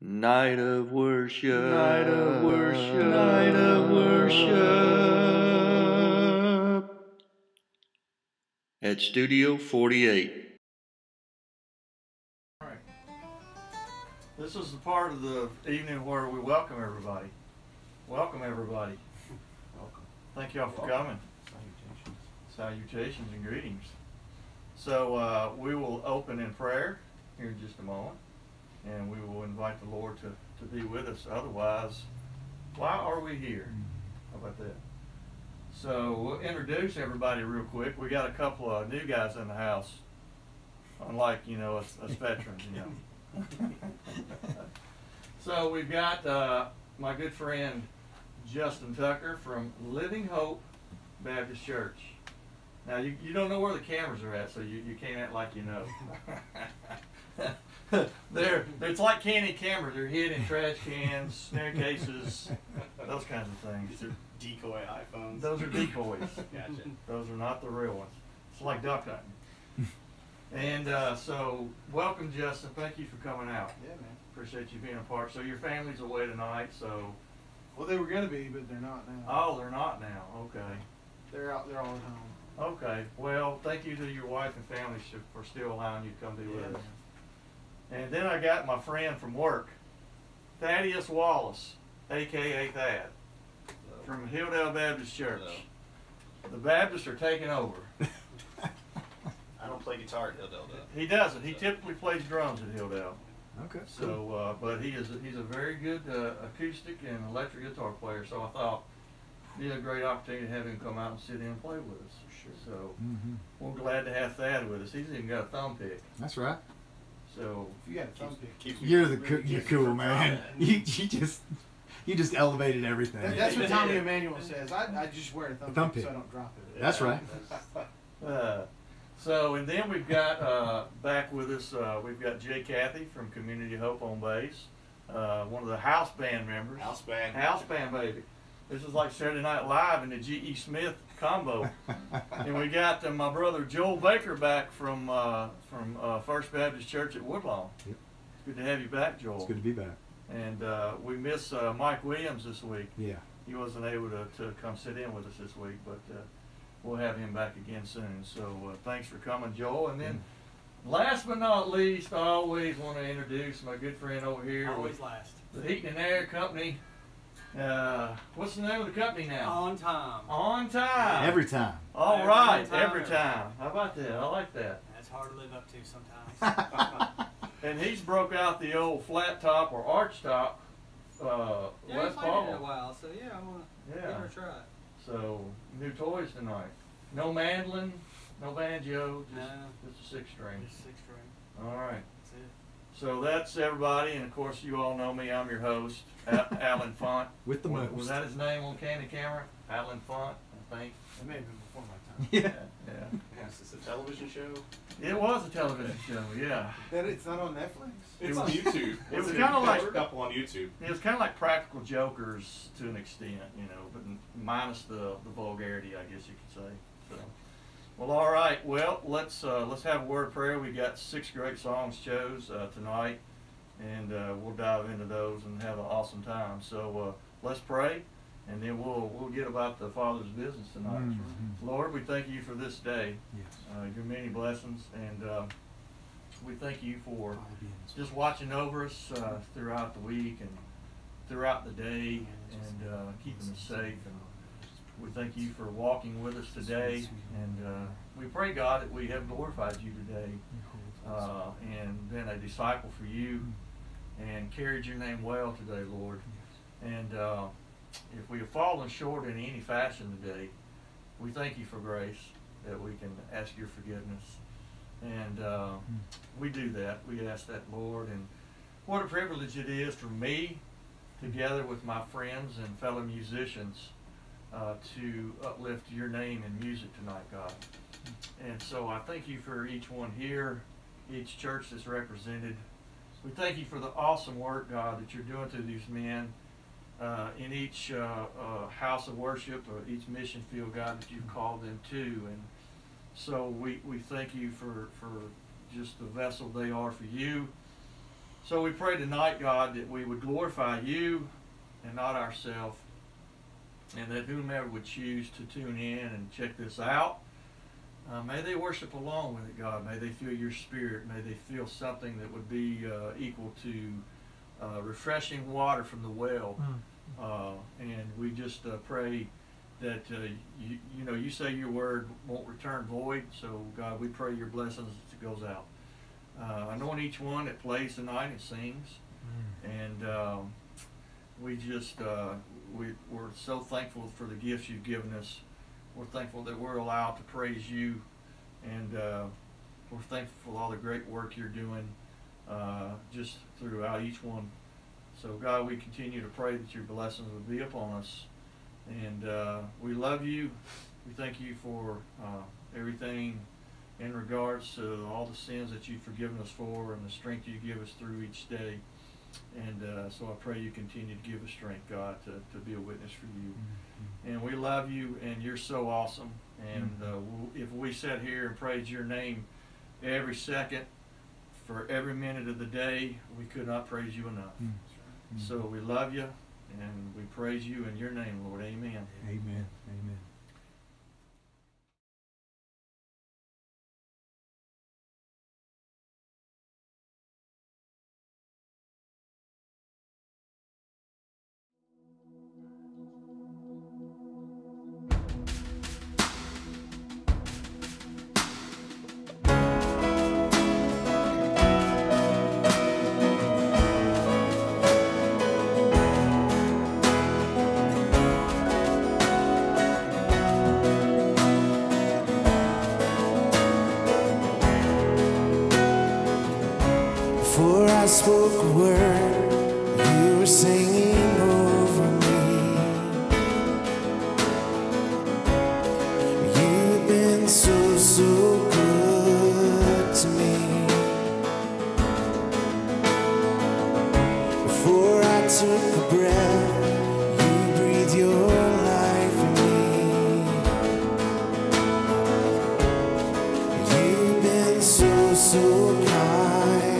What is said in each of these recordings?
Night of worship. Night of worship. Night of worship. At Studio 48. All right. This is the part of the evening where we welcome everybody. Welcome everybody. Welcome. Thank y'all for Welcome. coming. Salutations. Salutations and greetings. So uh, we will open in prayer here in just a moment, and we will invite the Lord to, to be with us. Otherwise, why are we here? How about that? So we'll introduce everybody real quick. We got a couple of new guys in the house, unlike you know us, us veterans, you know. so we've got uh, my good friend Justin Tucker from Living Hope Baptist Church. Now you, you don't know where the cameras are at, so you, you can't act like you know. they're it's like candid cameras. They're hidden in trash cans, snare cases, those kinds of things. These are decoy iPhones. Those are decoys. Gotcha. Those are not the real ones. It's like duck hunting. And uh, so, welcome, Justin. Thank you for coming out. Yeah, man. Appreciate you being a part. So your family's away tonight. So, Well, they were gonna be, but they're not now. oh, they're not now. Okay. They're out. They're all at home. Okay. Well, thank you to your wife and family for still allowing you to come be with Yeah, us. And then I got my friend from work, Thaddeus Wallus, aka Thad, from Hilldale Baptist Church. The Baptists are taking over. I don't play guitar at Hilldale though. He doesn't. He typically plays drums at Hilldale. Okay. So, uh, but he is a, he's a very good uh, acoustic and electric guitar player. So I thought it'd be a great opportunity to have him come out and sit in and play with us. For sure. So hmm we're glad to have Thad with us. He's even got a thumb pick. That's right. So If you got a thumb pick. Keeps me You're the really you're cool, man. combat. You you just you just elevated everything. That, that's what Tommy Emmanuel says. I, I just wear a thumb, Thumb pick, pick. so I don't drop it. That's right. Uh, so, and then we've got uh, back with us, uh, we've got Jay Cathey from Community Hope on bass, uh, one of the house band members. House band. House band, baby. This is like Saturday Night Live and the G.E. Smith combo. and we got uh, my brother Joel Baker back from uh, from uh, First Baptist Church at Woodlawn. Yep. It's good to have you back, Joel. It's good to be back. And uh, we miss uh, Mike Williams this week. Yeah. He wasn't able to, to come sit in with us this week, but uh, we'll have him back again soon. So uh, thanks for coming, Joel. And then, last but not least, I always want to introduce my good friend over here Always with last. the Heating and Air Company. Uh, what's the name of the company now? On time. On time. Every time. All Every right, time. every time. How about that? I like that. That's hard to live up to sometimes. And he's broke out the old flat top or arch top uh, yeah, I Les played it in a while, so yeah, I want to Yeah. give it a try. So new toys tonight. No mandolin, no banjo, just No. just a six string. Just six string. All right. That's it. So that's everybody, and of course you all know me. I'm your host, A- Allen Funt. With the was, most. was that his name on Candid Camera? Allen Funt, I think. It may have been before my time. Yeah. Yeah. Yes, it's a television show. It was a television show. Yeah. That it's not on Netflix. It's was- on YouTube. it was kinda like- there's a couple on YouTube. It was kind of like Practical Jokers to an extent, you know, but minus the, the vulgarity, I guess you could say. So, well, all right. Well, let's uh, let's have a word of prayer. We got six great songs chose uh, tonight, and uh, we'll dive into those and have an awesome time. So uh, let's pray, and then we'll we'll get about the Father's business tonight. Mhm. Lord, we thank you for this day, Yes. uh, your many blessings, and uh, we thank you for just watching over us uh, throughout the week and throughout the day and uh, keeping us safe. And we thank you for walking with us today. And uh, we pray, God, that we have glorified you today uh, and been a disciple for you and carried your name well today, Lord. And uh, if we have fallen short in any fashion today, we thank you for grace that we can ask your forgiveness. And uh, we do that. We ask that, Lord. And what a privilege it is for me, together with my friends and fellow musicians, uh, to uplift your name in music tonight, God. And so I thank you for each one here, each church that's represented. We thank you for the awesome work, God, that you're doing through these men uh, in each uh, uh, house of worship or each mission field, God, that you've called them to. And so we, we thank you for, for just the vessel they are for you. So we pray tonight, God, that we would glorify you and not ourselves, and that whomever would choose to tune in and check this out, uh, may they worship along with it, God. May they feel your spirit. May they feel something that would be uh, equal to uh, refreshing water from the well. Uh, and we just uh, pray that uh, you, you know you say your word won't return void. So God, we pray your blessings as it goes out. Uh, anoint each one that plays tonight and sings, and um, we just uh, we we're so thankful for the gifts you've given us. We're thankful that we're allowed to praise you, and uh, we're thankful for all the great work you're doing uh, just throughout each one. So God, we continue to pray that your blessings would be upon us, and uh, we love you. We thank you for uh, everything in regards to all the sins that you've forgiven us for and the strength you give us through each day. And uh, so I pray you continue to give us strength, God, to, to be a witness for you. And we love you, and you're so awesome. And uh, we'll- if we sat here and praise your name every second for every minute of the day, we could not praise you enough. So we love you, and we praise you in your name, Lord. Amen. Amen. Amen. So, kind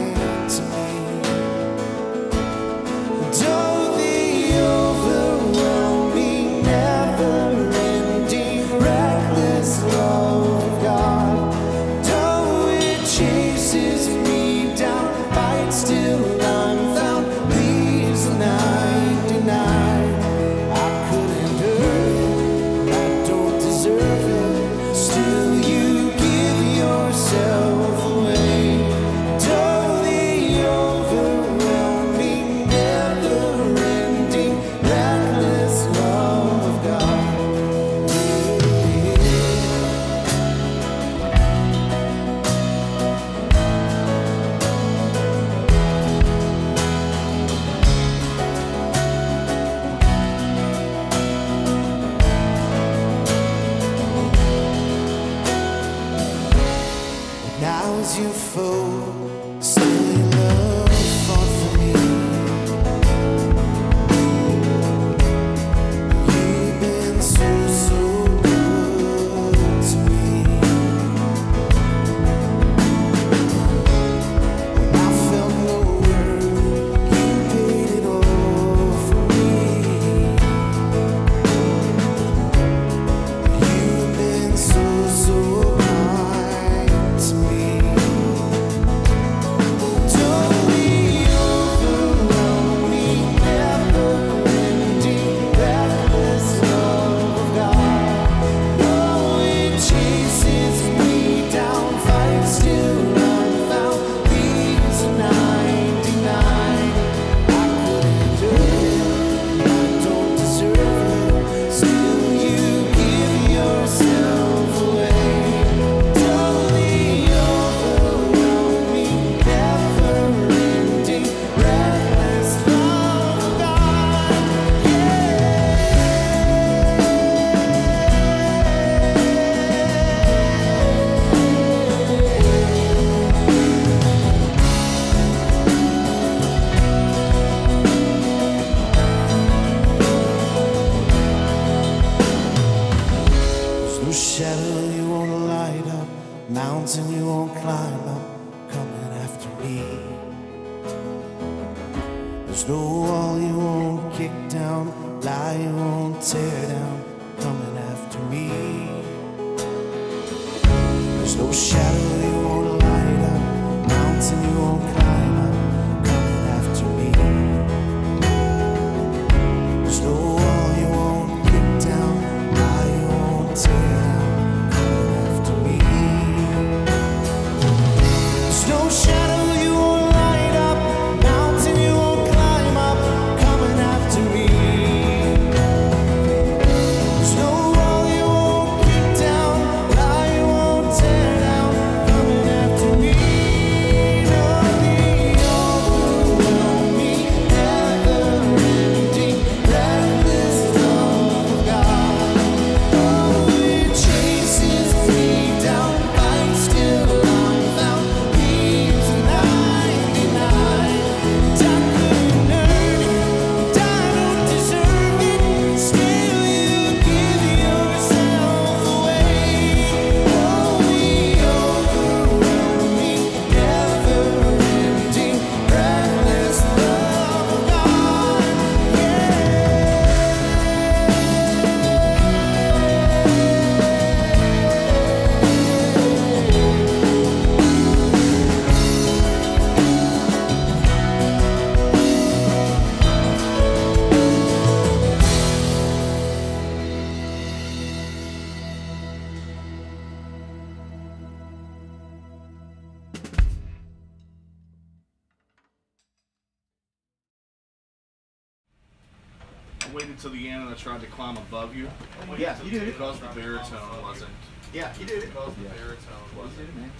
Yeah, he did it. Because the baritone wasn't. man.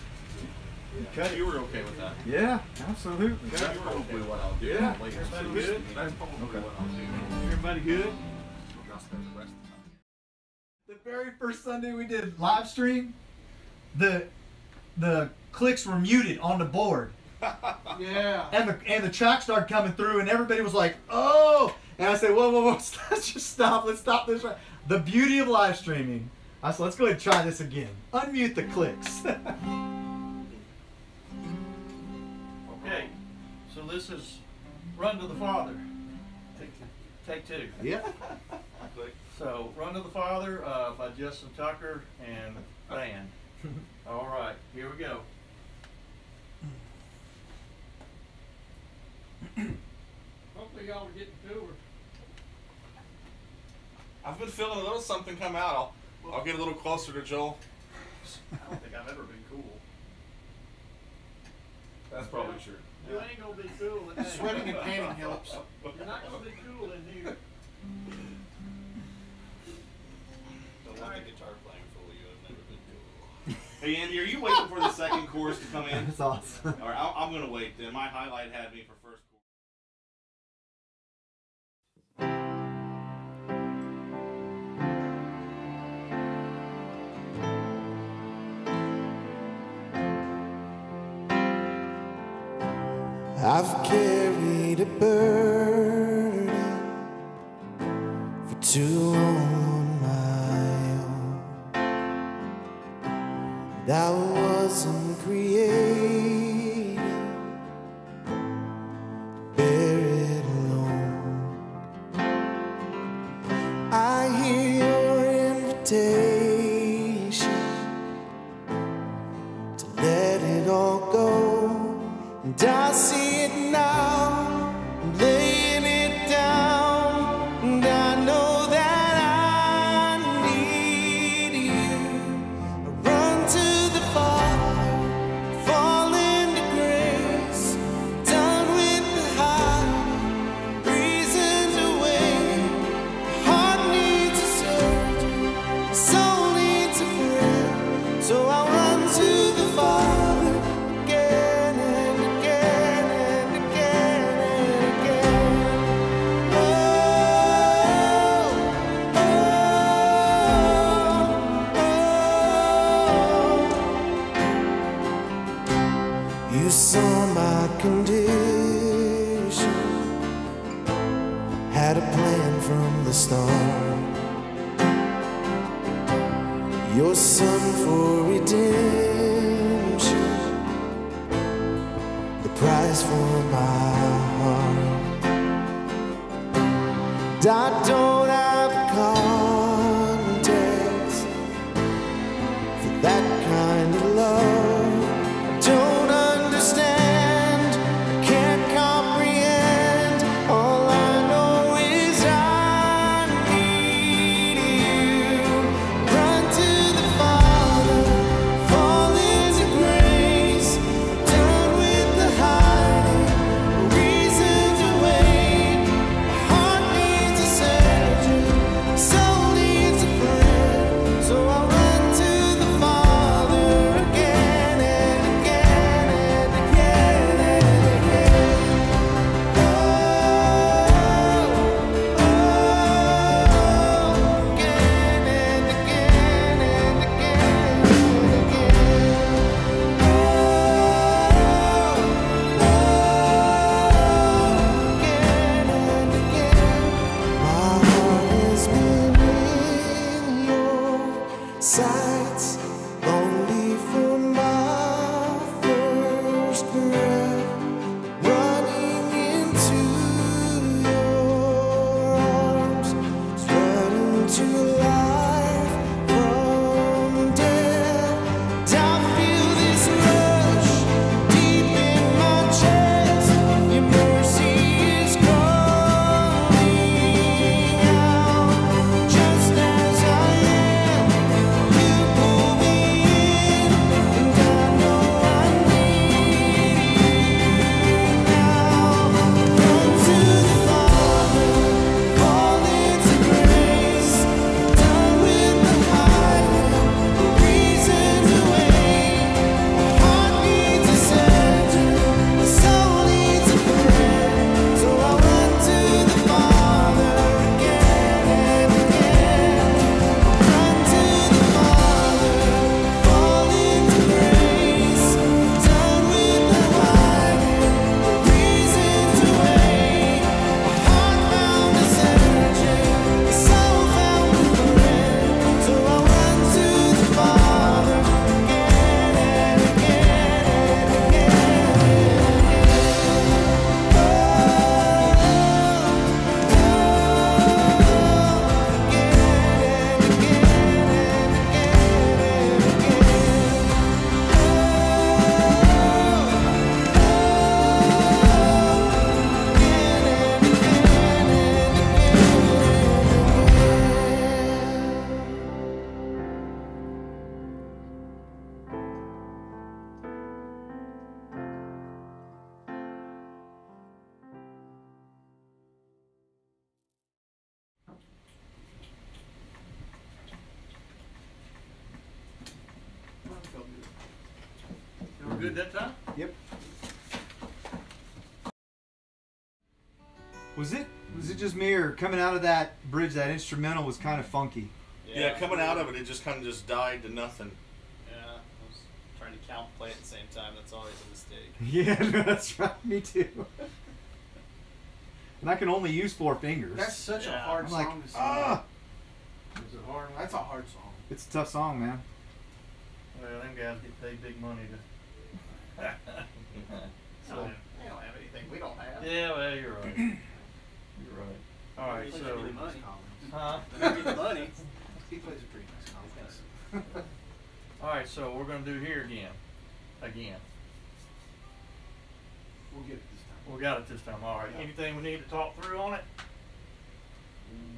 Cut You were okay with that. Yeah, absolutely. That's probably what I'll do. Yeah. Later. Everybody good? That's probably Okay. what I'll do. Everybody good? The rest of the time. The very first Sunday we did live stream, the the clicks were muted on the board. Yeah. and the and the track started coming through, and everybody was like, "Oh!" And I said, "Whoa, whoa, whoa! Let's just stop. Let's stop this." right-" The beauty of live streaming. I said, "Let's go ahead and try this again. Unmute the clicks." Okay, so this is Run to the Father. Take two. yeah. So, Run to the Father uh, by Justin Tucker and band. All right, here we go. Hopefully y'all are getting to her. I've been feeling a little something come out. I'll, I'll get a little closer to Joel. I don't think I've ever been cool. That's probably true. You ain't gonna be cool in there. Sweating and panting helps. You're not gonna be cool in here. Don't let the guitar playing fool you. I've never been cool. Hey Andy, are you waiting for the second chorus to come in? That's awesome. All right, I'll, I'm gonna wait then. My highlight had me for first the star, Your son for redemption, the price for my heart. I don't coming out of that bridge? That instrumental was kind of funky. Yeah, coming out of it, it just kind of just died to nothing. Yeah, I was trying to count play at the same time. That's always a mistake. Yeah, no, that's right. Me too. and I can only use four fingers. That's such a hard I'm song like, to sing. ah, Is it hard? That's a hard song. it's a tough song, man. Well, them guys get paid big money to. They they don't have anything we don't have. Yeah, well, you're right. You're right. All right, so. give me. Huh? They give me the money. He plays a pretty nice conference. All right, so we're gonna do here again, again. We'll get it this time. We got it this time. All right. Yeah. Anything we need to talk through on it?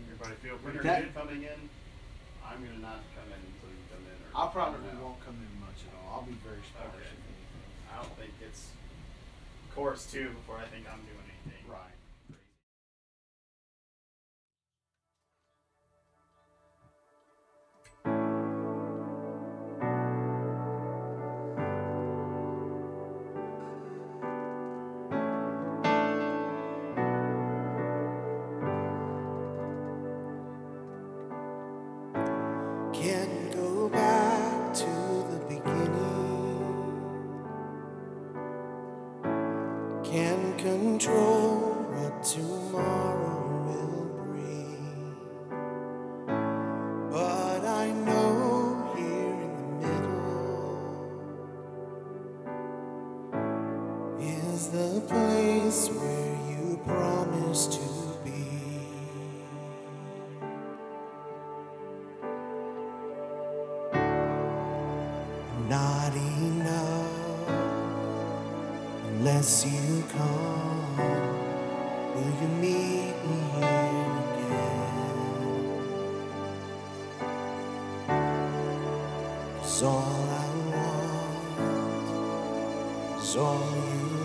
Everybody feel pretty That- good? coming in, I'm gonna not come in until you come in. Or I probably won't come in much at all. I'll be very sparse. Okay. if anything. I don't think it's course two before I think I'm doing anything. 'Cause all I want. Is all you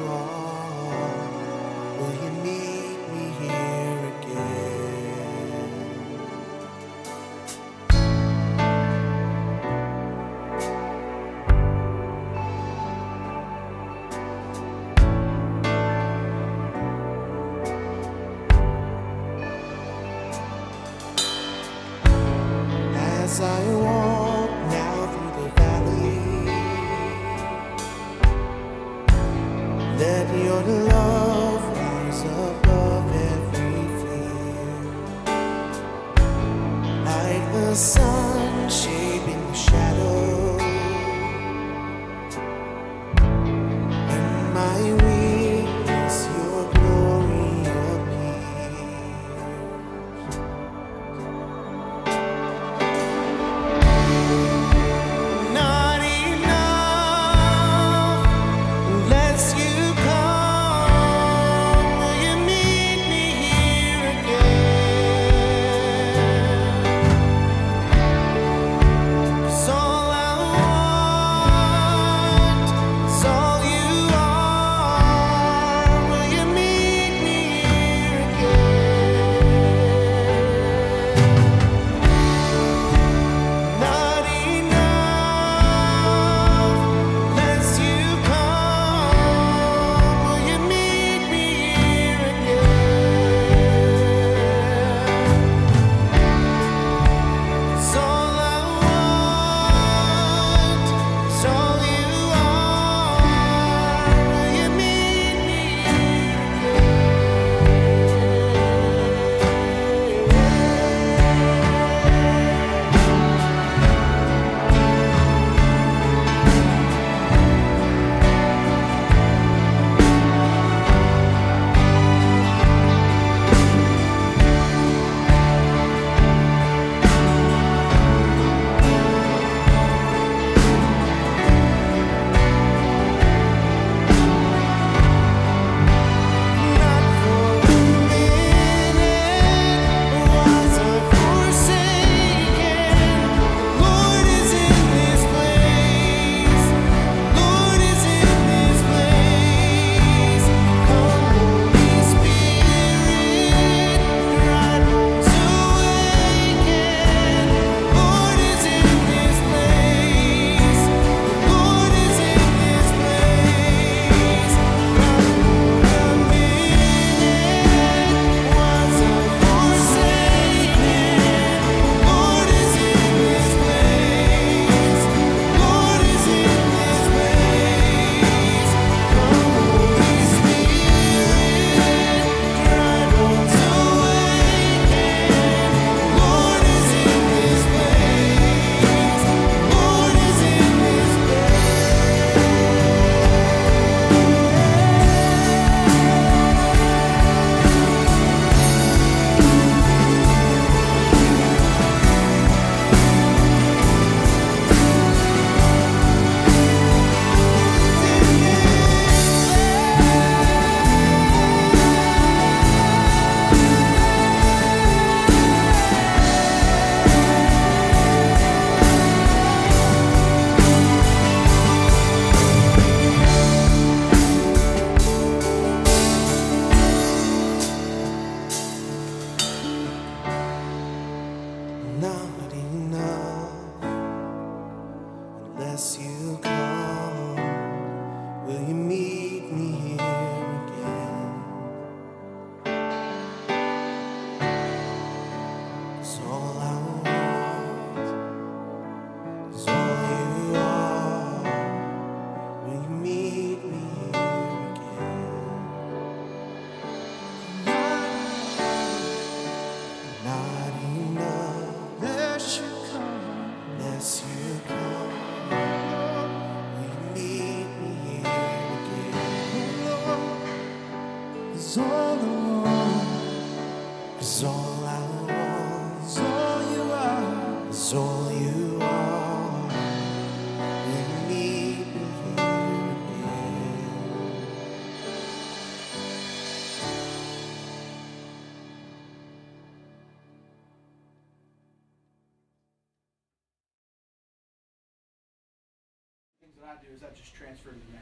I do is I just transfer to the memory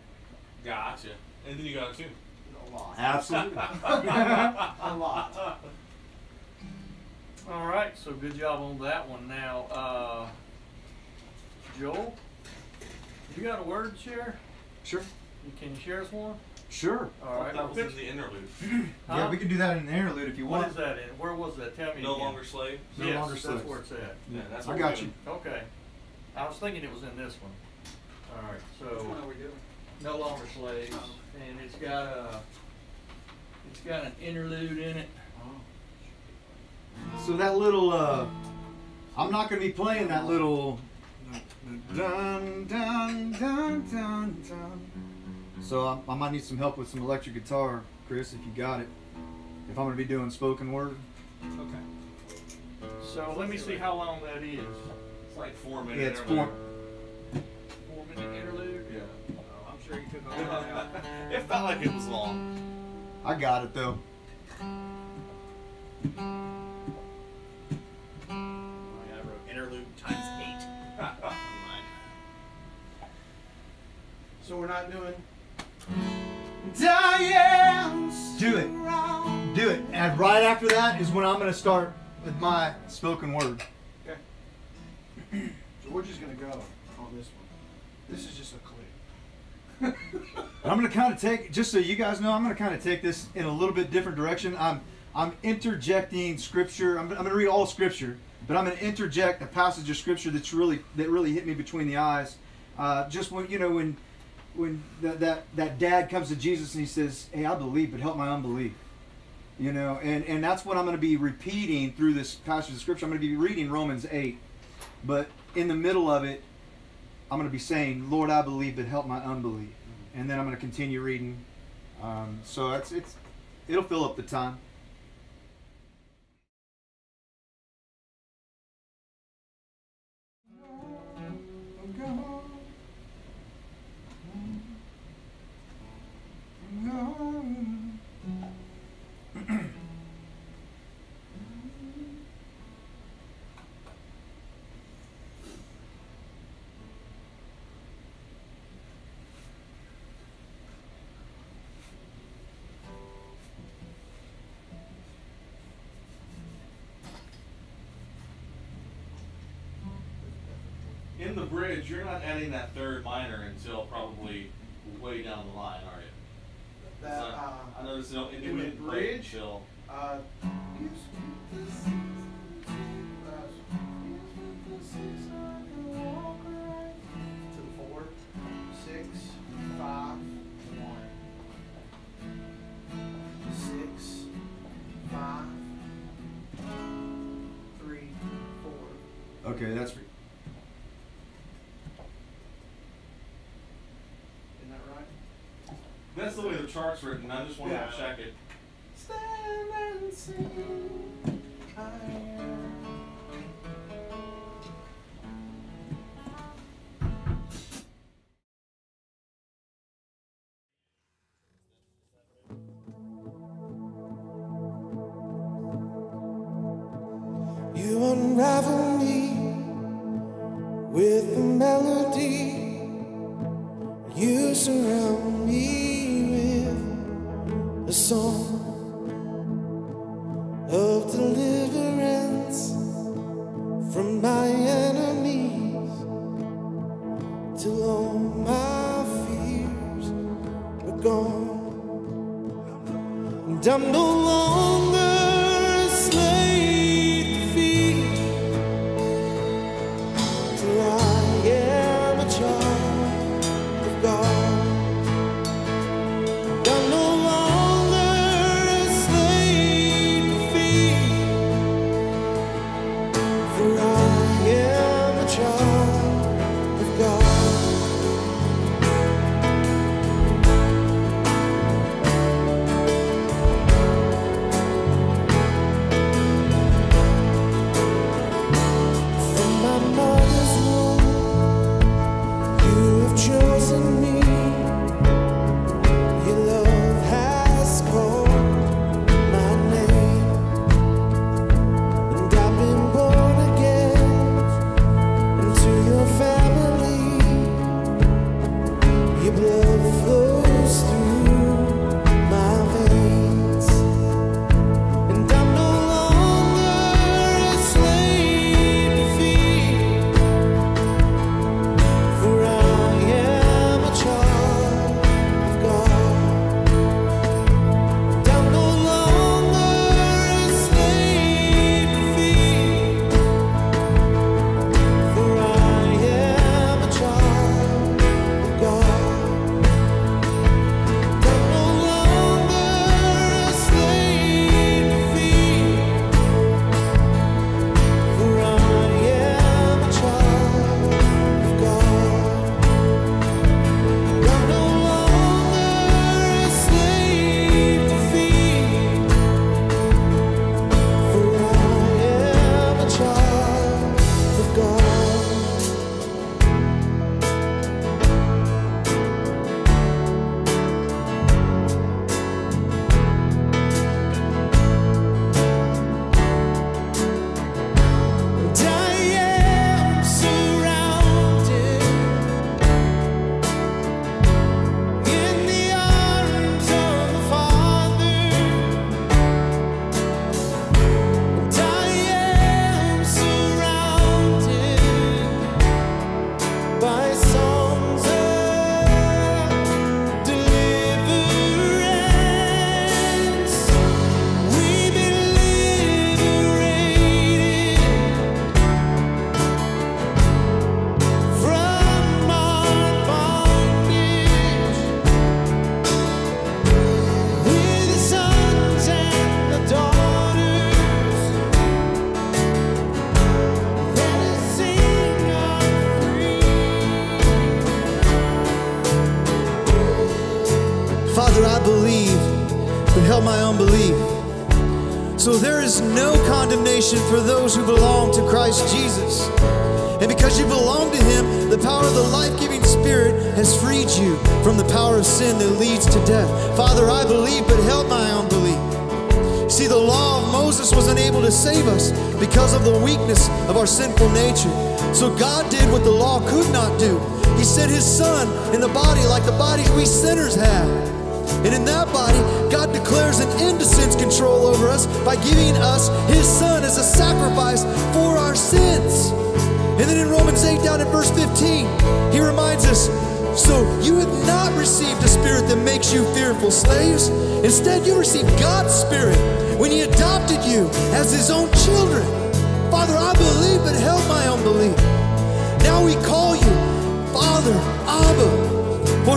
Gotcha. And then you got it too. A lot. Absolutely. A lot. All right, so good job on that one. Now, uh, Joel, you got a word to share? Sure. You Can you share us one? Sure. All right. that was in the interlude. Yeah, we can do that in the interlude if you What want. is that in? Where was that? Tell me. No again. longer slave. No yes, longer that's slaves. where it's at. Yeah, that's I got you. Okay. I was thinking it was in this one. All right, Which one so are we doing? no longer slaves, and it's got a, it's got an interlude in it. So that little, uh, I'm not gonna be playing that little. Dun, dun, dun, dun, dun. So I, I might need some help with some electric guitar, Chris, if you got it. If I'm gonna be doing spoken word. Okay. So let me see how long that is. It's like four minutes. Yeah, it's four. Four minute interlude. Yeah. Oh, I'm sure you took a while. it felt like it was long. I got it though. Oh, I wrote interlude times eight. So we're not doing. Do it. Do it. And right after that is when I'm gonna start with my spoken word. Okay. So we're just gonna go on this one. This is just a click. I'm gonna kind of take, just so you guys know, I'm gonna kind of take this in a little bit different direction. I'm, I'm interjecting scripture. I'm, I'm gonna read all scripture, but I'm gonna interject a passage of scripture that's really that really hit me between the eyes. Uh, just when you know when, when that, that that dad comes to Jesus and he says, "Hey, I believe, but help my unbelief." You know, and and that's what I'm gonna be repeating through this passage of scripture. I'm gonna be reading Romans eight, but in the middle of it, I'm going to be saying, Lord, I believe, but help my unbelief. And then I'm going to continue reading. Um, so it's, it's, it'll fill up the time. In the bridge, you're not adding that third minor until probably way down the line, are you? That, So, uh, I noticed no, it in the didn't bridge? until Uh, to the four, six, five, one, six, five, three, four. Okay, that's. Isn't that right? That's the way the chart's written. I just wanted Yeah. to check it. Stand and sing. Those who belong to Christ Jesus. And because you belong to Him, the power of the life giving Spirit has freed you from the power of sin that leads to death. Father, I believe, but help my unbelief. See, the law of Moses was unable to save us because of the weakness of our sinful nature. So God did what the law could not do. He sent His Son in the body like the bodies we sinners have. And in that body, God declares an end to sin's control over us by giving us His Son as a sacrifice for our sins. And then in Romans 8, down in verse 15, He reminds us so you have not received a spirit that makes you fearful slaves. Instead, you received God's spirit when He adopted you as His own children. Father, I believe, but help my unbelief.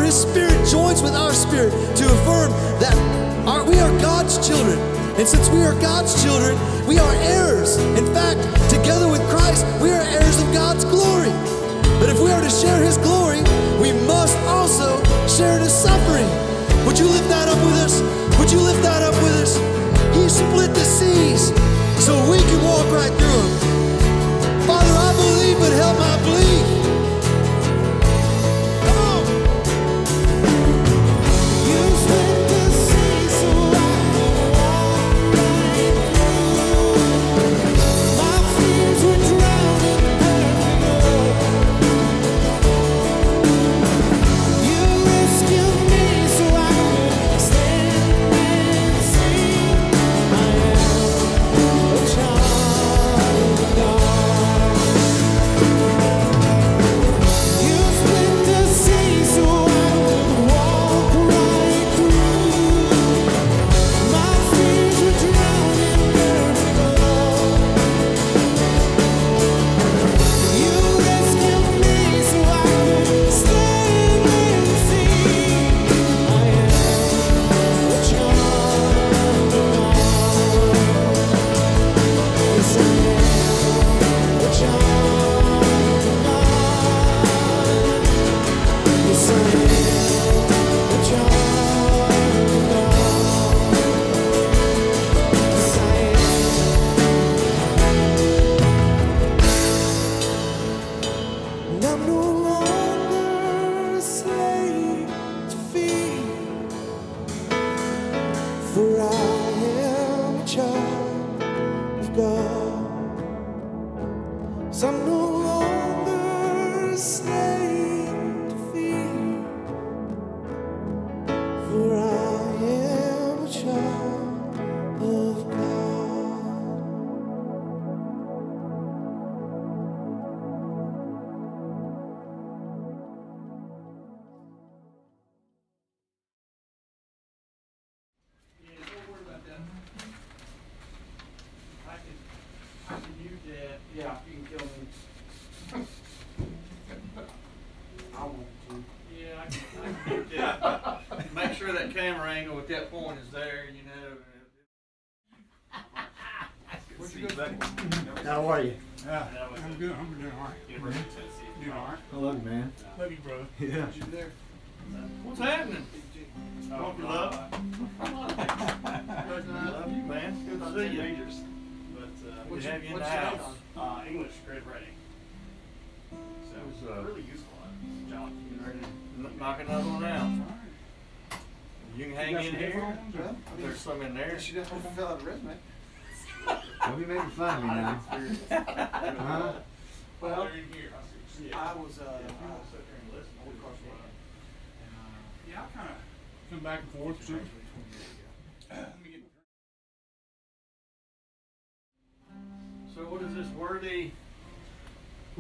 His spirit joins with our spirit to affirm that our, we are God's children. And since we are God's children, we are heirs. In fact, together with Christ, we are heirs of God's glory. But if we are to share his glory, we must also share his suffering. Would you lift that up with us? Would you lift that up with us? He split the seas so we can walk right through them. Father, I believe, but help my belief. For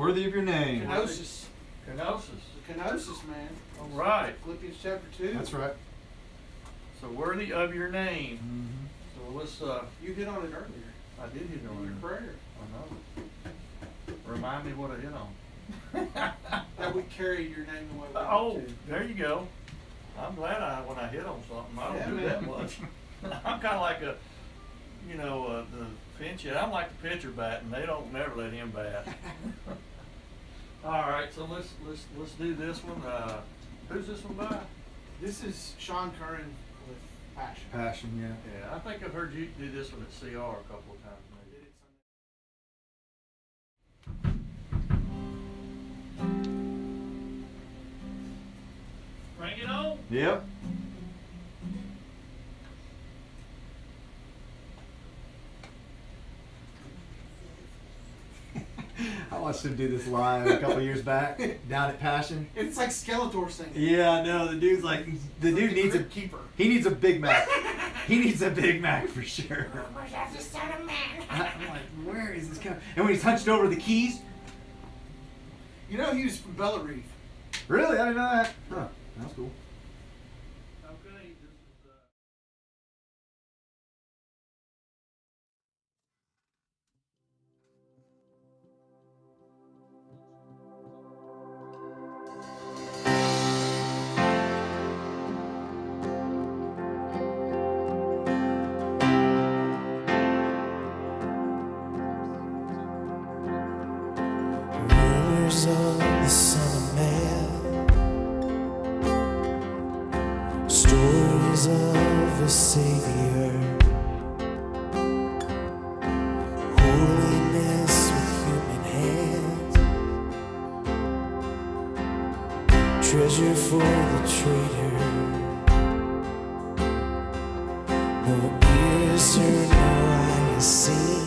Worthy of your name. Kenosis. kenosis? The kenosis, man. All right. Philippians chapter two. That's right. So worthy of your name. Mhm. So let's, uh, You hit on it earlier I did hit in on your it. prayer. I know. Remind me what I hit on. That we carry your name the way we Oh, ought to. there you go. I'm glad I, when I hit on something, I don't do man. that much. I'm kinda like a, you know, uh, the pinch hit. I'm like the pitcher batting. They don't never let him bat. All right, so let's, let's, let's do this one. Uh, who's this one by? This is Sean Curran with Passion. Passion, yeah. Yeah, I think I've heard you do this one at CR a couple of times. Maybe. Bring it on. Yep. Watched him do this live a couple years back down at Passion. It's like Skeletor singing. Yeah, no. The dude's like, the dude needs a keeper. he needs a Big Mac. He needs a Big Mac for sure. Oh, I'm like, where is this coming? And when he's hunched over the keys, You know he was from Bellarive. really, I didn't know that. Huh, that's cool. Traitor. No ears heard, no eyes seen.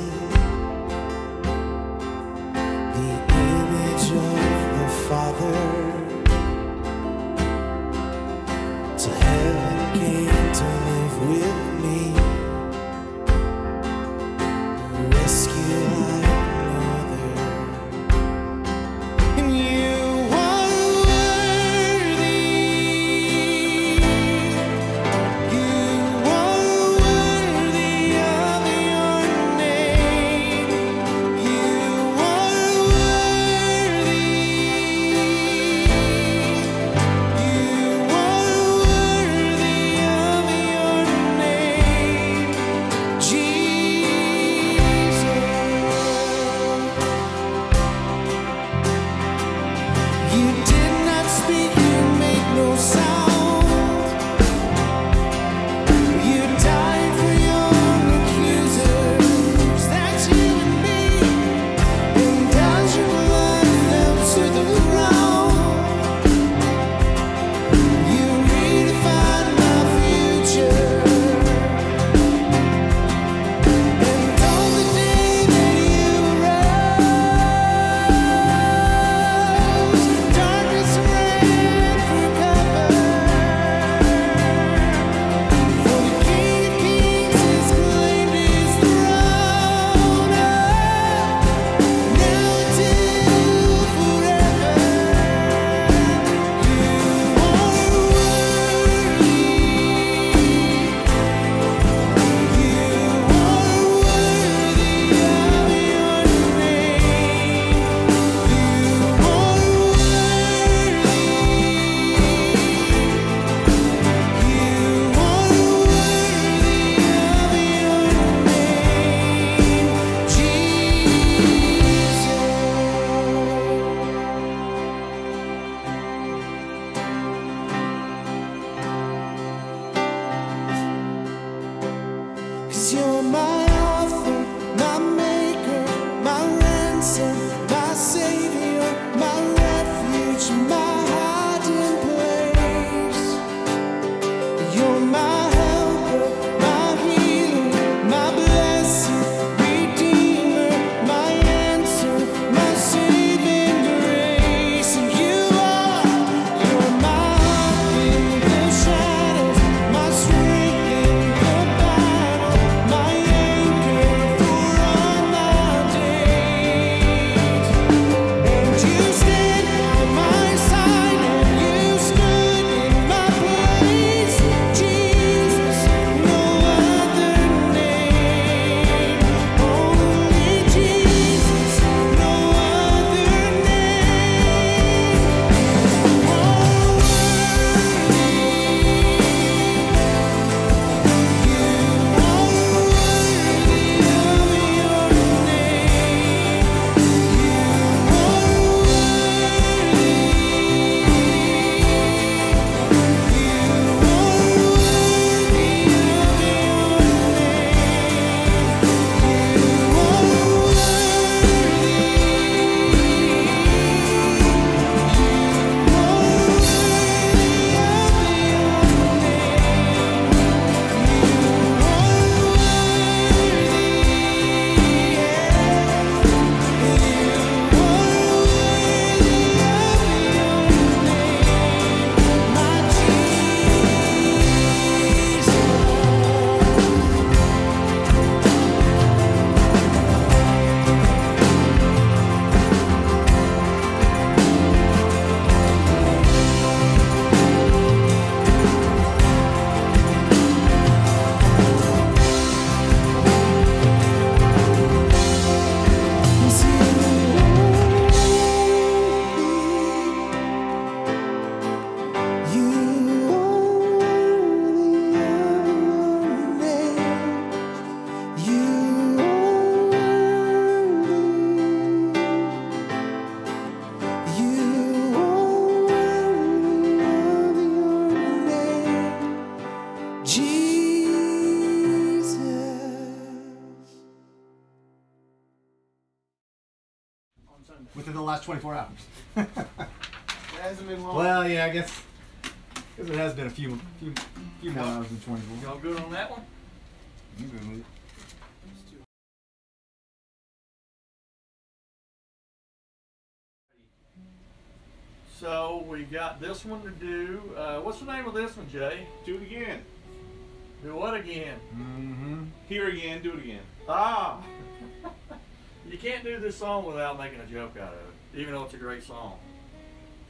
So we got this one to do. Uh, what's the name of this one, Jay? Do it again. Do what again? Mm-hmm. Here again. Do it again. Ah! you can't do this song without making a joke out of it, even though it's a great song.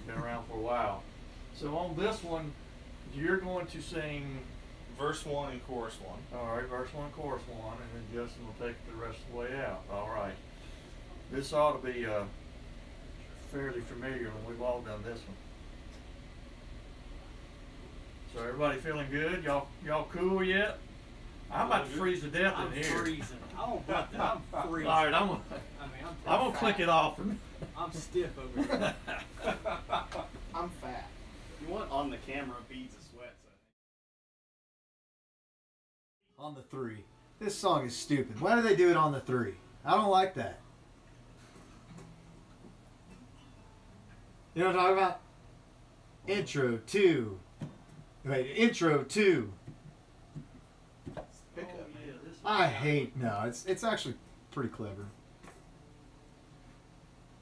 Been around for a while. So on this one, you're going to sing, Verse one and chorus one. all right, verse one, chorus one, and then Justin will take the rest of the way out. All right. This ought to be uh, fairly familiar when we've all done this one. So everybody feeling good? Y'all, y'all cool yet? I'm about to freeze to death I'm in here. freezing. I don't want that. I'm freezing. All right, I'm gonna, I mean, I'm, I'm gonna click it off. I'm stiff over here. I'm fat. You want on the camera beads of sweat. So. On the three. This song is stupid. Why do they do it on the three? I don't like that. You know what I'm talking about? Intro two. Wait, intro two. Pick yeah, I hate no. It's it's actually pretty clever.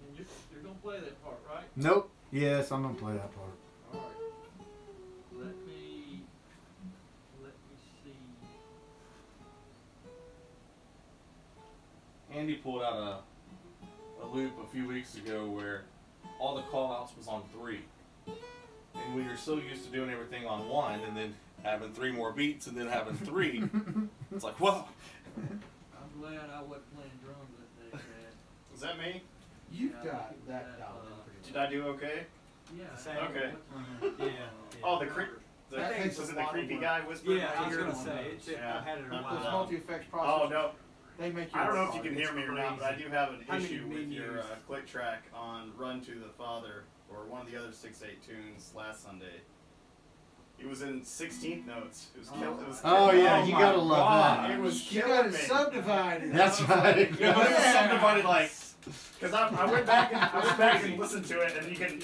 And you're, you're gonna play that part, right? Nope. Yes, I'm gonna play that part. All right. Let me, let me see. Andy pulled out a, a loop a few weeks ago where all the call outs was on three. And we were so used to doing everything on one and then having three more beats and then having three. it's like, whoa. I'm glad I wasn't playing drums that day, Chad. Is that me? You've Yeah, got that that, down uh, Did I do okay? Yeah. Same. Okay. Yeah. yeah. Oh, the creep. The, That takes was it the creepy guy whispering? Yeah, I was gonna say it's, Yeah. I've had it a Those while. multi-effects Oh processors, no, they make you. I don't know if you can hear me or not, but I do have an How many issue with your uh, click track on "Run to the Father" or one of the other six eight tunes last Sunday. It was in 16th notes. It was kill. It was Oh killing yeah, me. you gotta love God. that. It was You killing got it me. subdivided. That's right. Yeah, but it was Yeah. subdivided like Because I, I went back and I went back and listened to it, and you can.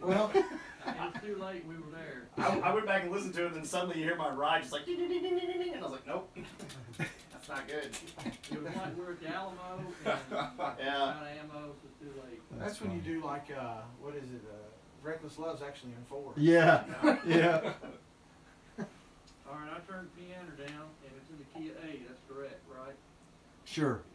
Well, It's too late, we were there. I, I went back and listened to it, and then suddenly you hear my ride just like, ding, ding, ding, ding, ding, ding, and I was like, nope, that's not good. It was like we were at the Alamo and Yeah. out of ammo, so it's too late. that's when you do like, uh, what is it? Uh, Reckless Love's actually in four. Yeah. Yeah. All right, I turned the piano down and it's in the key of A, that's correct, right? Sure. All right, sure,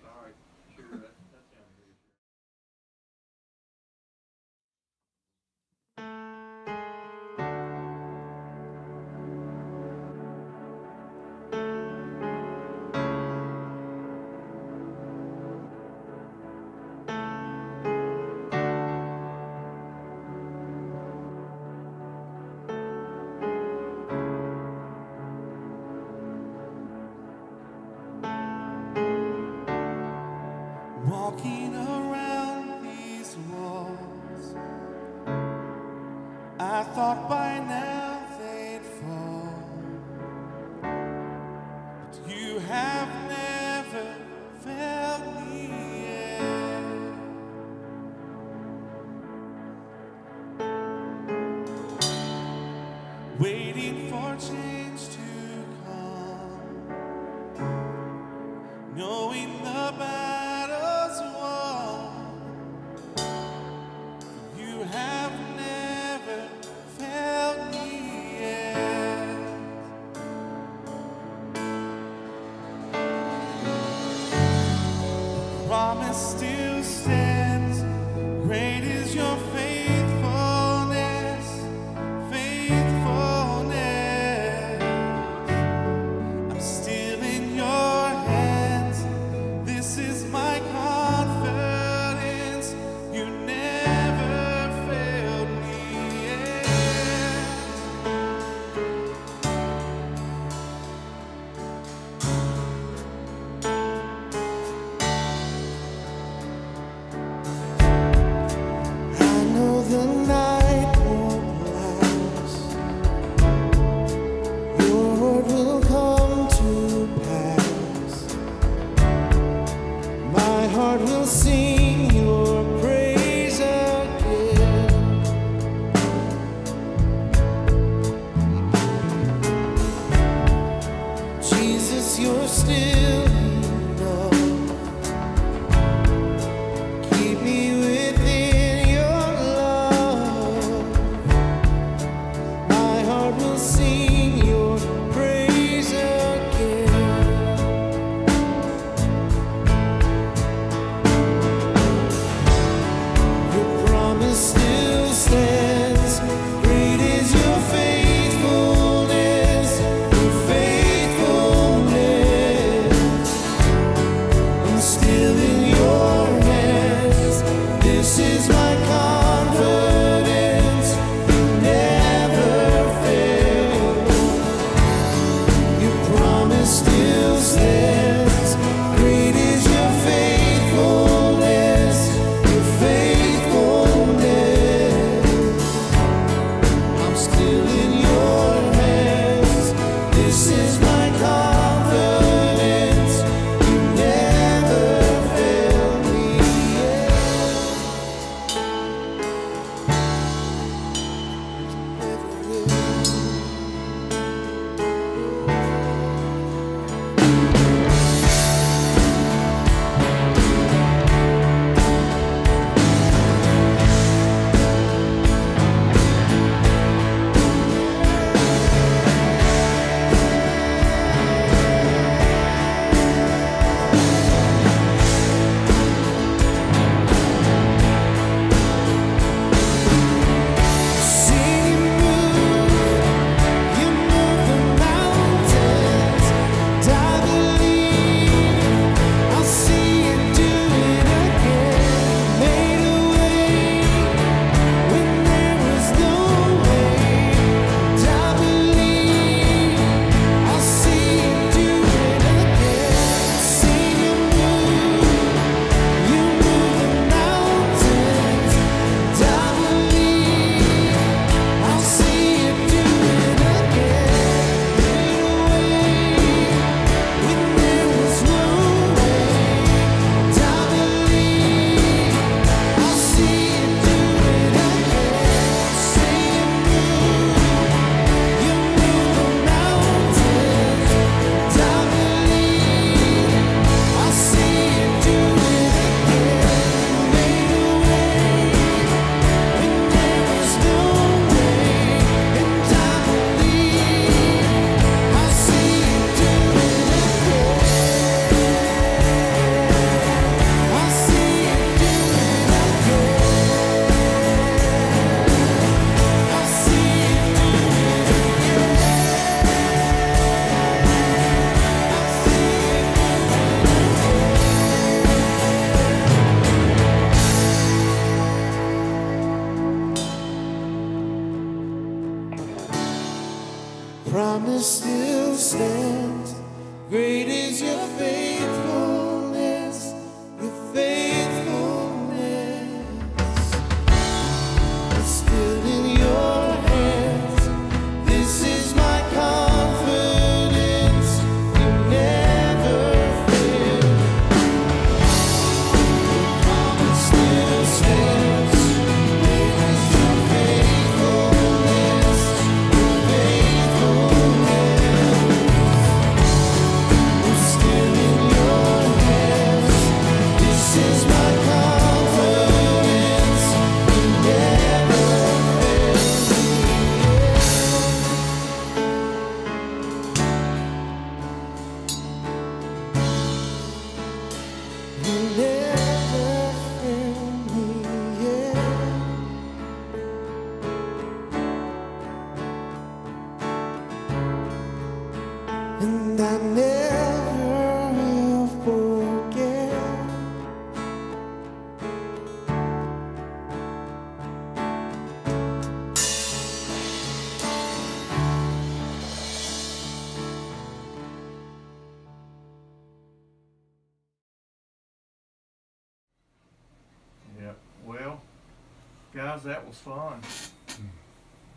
fun.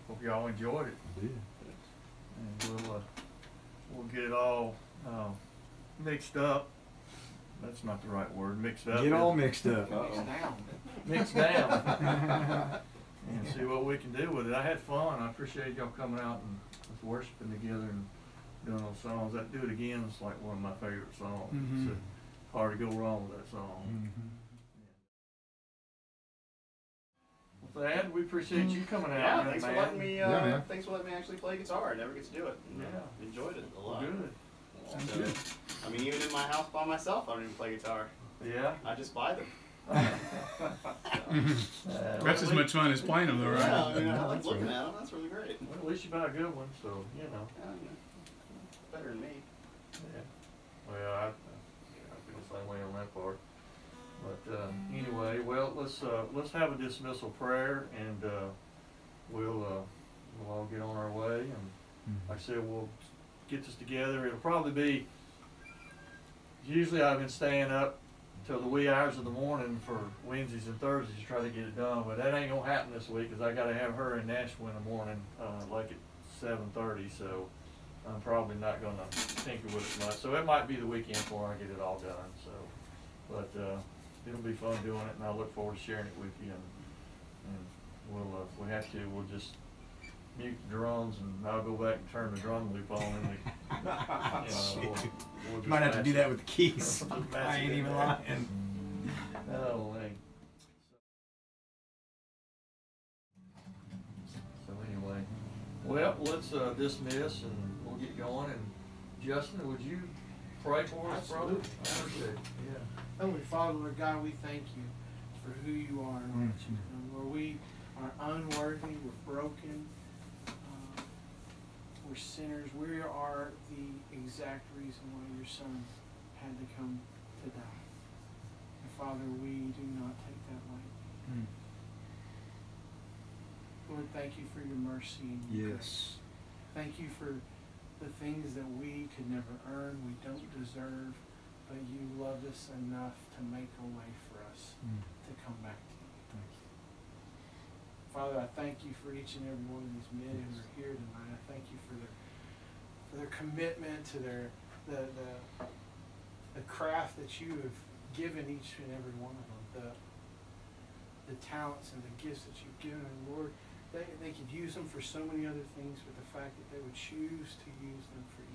Hope y'all enjoyed it. I did. And we'll, uh, we'll get it all uh, mixed up. That's not the right word. Mixed up. Get all mixed up. Mixed down. mixed down. and see what we can do with it. I had fun. I appreciate y'all coming out and worshiping together and doing those songs. That Do It Again is like one of my favorite songs. Mm -hmm. It's hard to go wrong with that song. Mm -hmm. Thad, we appreciate you coming out. Yeah, man, thanks for letting me. Uh, Yeah. Thanks for letting me actually play guitar. I never get to do it. and, uh, Yeah. enjoyed it a lot. Good. Sounds So, good. I mean, even in my house by myself, I don't even play guitar. Yeah. I just buy them. Uh, That's as much fun as playing them, though, Yeah, I right? mean, I Yeah, like looking right. at them. That's really great. Well, at least you buy a good one, so you know. Yeah, you better than me. Yeah. Well, I, I feel the same way on that part. But uh, anyway, well, let's uh, let's have a dismissal prayer, and uh, we'll uh, we'll all get on our way. And like I said, we'll get this together. It'll probably be. Usually, I've been staying up till the wee hours of the morning for Wednesdays and Thursdays to try to get it done, but that ain't gonna happen this week because I got to have her in Nashville in the morning, uh, like at seven thirty. So. I'm probably not gonna tinker with it much, so it might be the weekend before I get it all done, so. But, uh, it'll be fun doing it, and I look forward to sharing it with you, and, and we'll, uh, if we have to, we'll just mute the drums, and I'll go back and turn the drum loop on, and we, you know, we'll, we'll Might have to do it. that with the keys. I ain't even there. lying. Oh, man. So anyway, well, let's uh, dismiss and we'll get going. And Justin, would you pray for us, brother? Absolutely. I appreciate it. Yeah. Heavenly Father, Lord God, we thank you for who you are, Lord. Mm. And Lord, we are unworthy, we're broken, uh, we're sinners. We are the exact reason why your Son had to come to die. And Father, we do not take that lightly. Mm. Lord, thank you for your mercy and your Yes. grace. Thank you for the things that we could never earn, we don't deserve, but you loved us enough to make a way for us Mm. to come back to you. Thank you. Father, I thank you for each and every one of these men who are here tonight. I thank you for their for their commitment to their the the, the craft that you have given each and every one of them, the the talents and the gifts that you've given them, Lord. They, they could use them for so many other things, but the fact that they would choose to use them for you,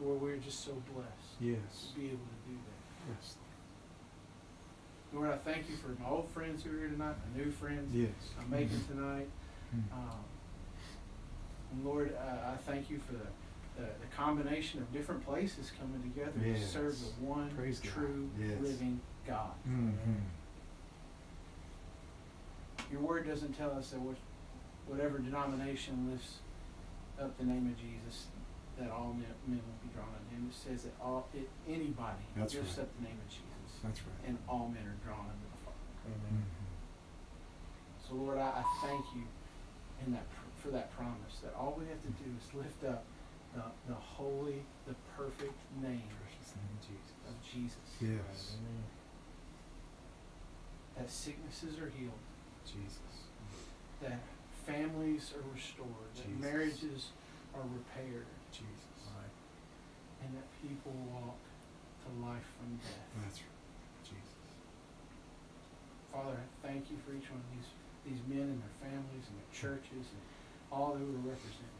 Lord, we're just so blessed Yes. to be able to do that. Yes. Lord, I thank you for my old friends who are here tonight, my new friends Yes. I'm making tonight. Mm. Um, and Lord, uh, I thank you for the, the, the combination of different places coming together to serve the one Praise true Yes. living God. Mhm. Your word doesn't tell us that whatever denomination lifts up the name of Jesus, that all men, men will be drawn unto him. It says that all it, anybody That's lifts right. up the name of Jesus, That's right. and all men are drawn unto the Father. Amen. Mhm. So Lord, I, I thank you in that pr- for that promise that all we have to do is lift up the, the holy, the perfect name Precious name of Jesus. of Jesus. Yes. Amen. That sicknesses are healed, Jesus. that families are restored, that marriages are repaired, Jesus. And that people walk to life from death. That's right. Jesus. Father, I thank you for each one of these these men and their families and their churches and all who are represented.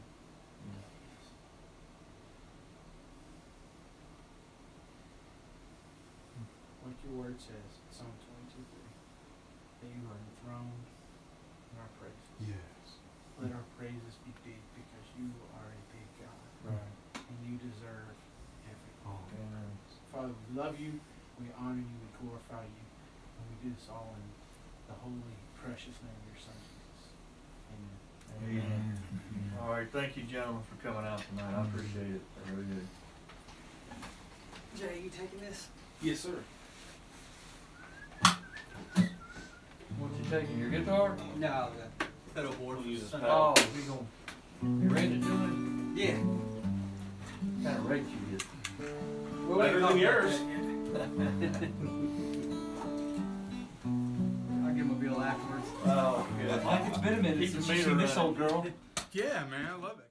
Like your word says, in Psalm twenty-two three, that you are enthroned in our praises. Yes. Let our praises be big because you are a big God Right. and you deserve everything. Oh. Amen. Father, we love you, we honor you, we glorify you, and we do this all in the holy, precious name of your Son Jesus. Amen. Amen. Amen. All right, thank you, gentlemen, for coming out tonight. I appreciate it. I really do. Jay, you taking this? Yes, sir. What you taking? Your guitar? No, the pedal board. We'll use this oh, pedal. Oh, we gonna you ready to do it? Yeah. What kind of rate you get? Well, Better than yours. I'll give him a bill afterwards. Oh, good. Mike, it's been a minute Keep the since you've seen this old girl. Yeah, man, I love it.